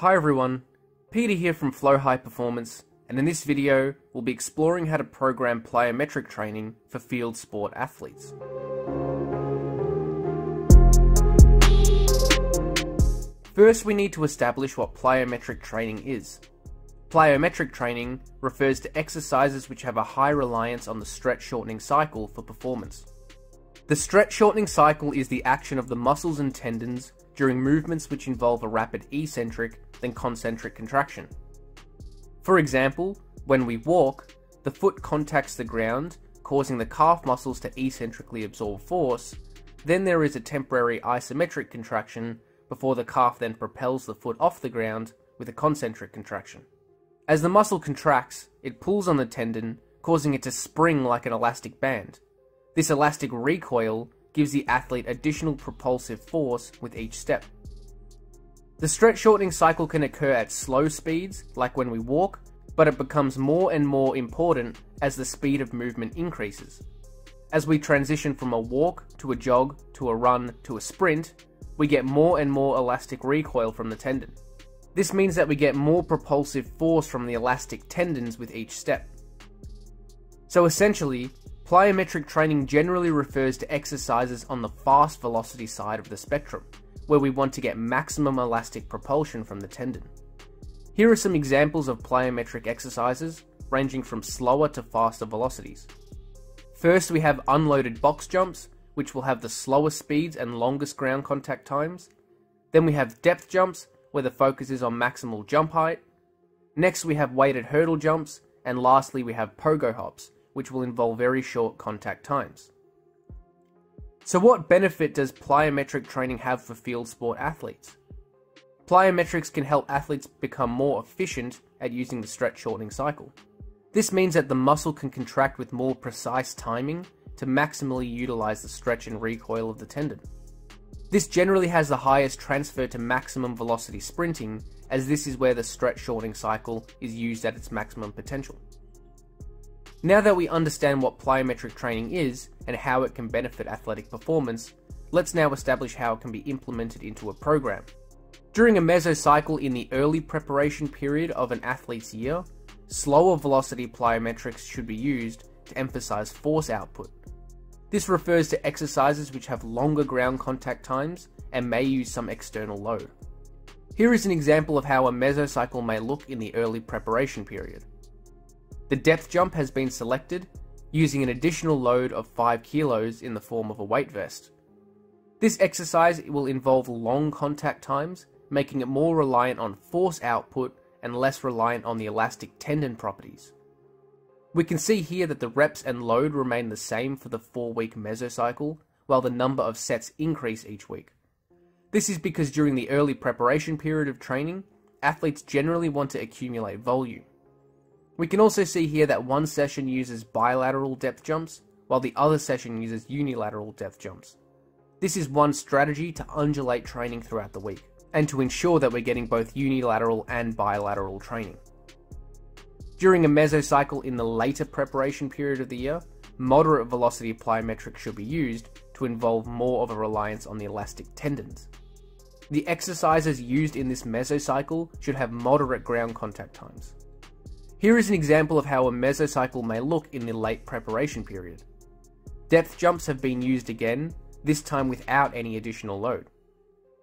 Hi everyone, Peter here from Flow High Performance, and in this video we'll be exploring how to program plyometric training for field sport athletes. First we need to establish what plyometric training is. Plyometric training refers to exercises which have a high reliance on the stretch shortening cycle for performance. The stretch shortening cycle is the action of the muscles and tendons during movements which involve a rapid eccentric then concentric contraction. For example, when we walk, the foot contacts the ground, causing the calf muscles to eccentrically absorb force, then there is a temporary isometric contraction before the calf then propels the foot off the ground with a concentric contraction. As the muscle contracts, it pulls on the tendon, causing it to spring like an elastic band. This elastic recoil gives the athlete additional propulsive force with each step. The stretch shortening cycle can occur at slow speeds, like when we walk, but it becomes more and more important as the speed of movement increases. As we transition from a walk to a jog to a run to a sprint, we get more and more elastic recoil from the tendon. This means that we get more propulsive force from the elastic tendons with each step. So essentially, plyometric training generally refers to exercises on the fast velocity side of the spectrum, where we want to get maximum elastic propulsion from the tendon. Here are some examples of plyometric exercises, ranging from slower to faster velocities. First we have unloaded box jumps, which will have the slowest speeds and longest ground contact times. Then we have depth jumps, where the focus is on maximal jump height. Next we have weighted hurdle jumps, and lastly we have pogo hops, which will involve very short contact times. So what benefit does plyometric training have for field sport athletes? Plyometrics can help athletes become more efficient at using the stretch shortening cycle. This means that the muscle can contract with more precise timing to maximally utilize the stretch and recoil of the tendon. This generally has the highest transfer to maximum velocity sprinting, as this is where the stretch shortening cycle is used at its maximum potential. Now that we understand what plyometric training is and how it can benefit athletic performance, let's now establish how it can be implemented into a program. During a mesocycle in the early preparation period of an athlete's year, slower velocity plyometrics should be used to emphasize force output. This refers to exercises which have longer ground contact times and may use some external load. Here is an example of how a mesocycle may look in the early preparation period. The depth jump has been selected using an additional load of 5 kilos in the form of a weight vest. This exercise will involve long contact times, making it more reliant on force output and less reliant on the elastic tendon properties. We can see here that the reps and load remain the same for the 4 week mesocycle, while the number of sets increase each week. This is because during the early preparation period of training, athletes generally want to accumulate volume. We can also see here that one session uses bilateral depth jumps, while the other session uses unilateral depth jumps. This is one strategy to undulate training throughout the week, and to ensure that we're getting both unilateral and bilateral training. During a mesocycle in the later preparation period of the year, moderate velocity plyometrics should be used to involve more of a reliance on the elastic tendons. The exercises used in this mesocycle should have moderate ground contact times. Here is an example of how a mesocycle may look in the late preparation period. Depth jumps have been used again, this time without any additional load.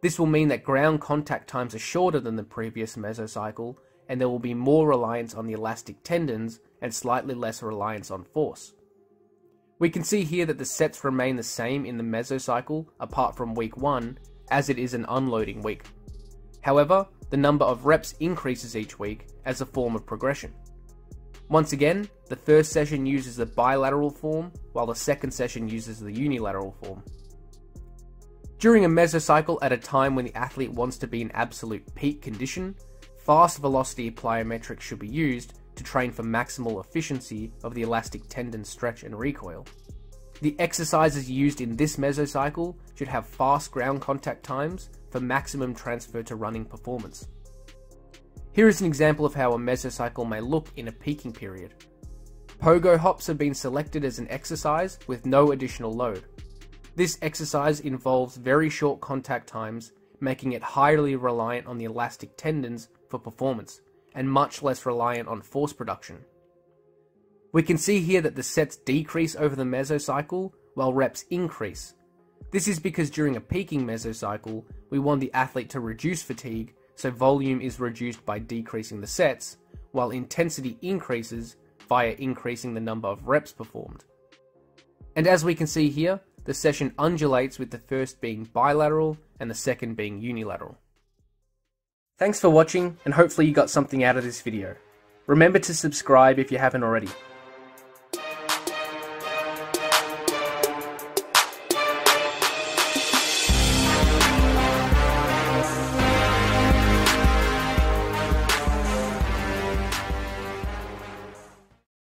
This will mean that ground contact times are shorter than the previous mesocycle and there will be more reliance on the elastic tendons and slightly less reliance on force. We can see here that the sets remain the same in the mesocycle apart from week 1 as it is an unloading week. However, the number of reps increases each week as a form of progression. Once again, the first session uses the bilateral form while the second session uses the unilateral form. During a mesocycle at a time when the athlete wants to be in absolute peak condition, Fast velocity plyometrics should be used to train for maximal efficiency of the elastic tendon stretch and recoil. The exercises used in this mesocycle should have fast ground contact times for maximum transfer to running performance. Here is an example of how a mesocycle may look in a peaking period. Pogo hops have been selected as an exercise with no additional load. This exercise involves very short contact times making it highly reliant on the elastic tendons for performance, and much less reliant on force production. We can see here that the sets decrease over the mesocycle, while reps increase. This is because during a peaking mesocycle, we want the athlete to reduce fatigue, so volume is reduced by decreasing the sets, while intensity increases via increasing the number of reps performed. And as we can see here, the session undulates with the first being bilateral and the second being unilateral. Thanks for watching and hopefully you got something out of this video. Remember to subscribe if you haven't already.